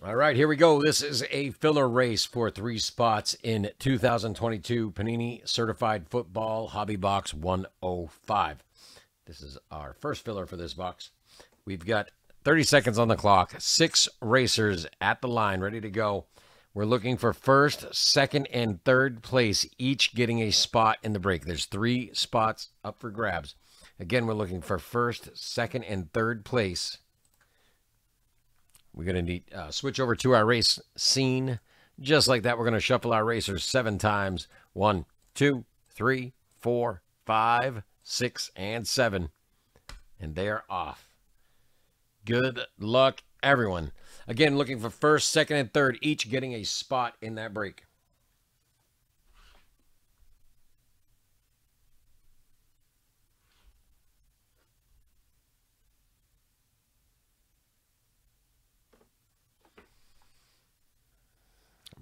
All right, here we go. This is a filler race for three spots in 2022 Panini Certified Football Hobby Box 105. This is our first filler for this box. We've got 30 seconds on the clock, six racers at the line ready to go. We're looking for first, second, and third place, each getting a spot in the break. There's three spots up for grabs. Again, we're looking for first, second, and third place. We're going to need uh, switch over to our race scene. Just like that, we're going to shuffle our racers seven times. One, two, three, four, five, six, and seven. And they are off. Good luck, everyone. Again, looking for first, second, and third, each getting a spot in that break.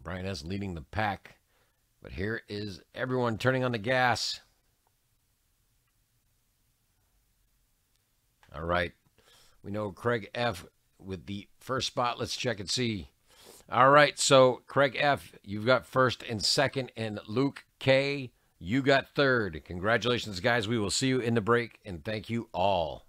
Brian S. leading the pack. But here is everyone turning on the gas. All right. We know Craig F with the first spot. Let's check and see. All right, so Craig F, you've got first and second, and Luke K, you got third. Congratulations, guys. We will see you in the break, and thank you all.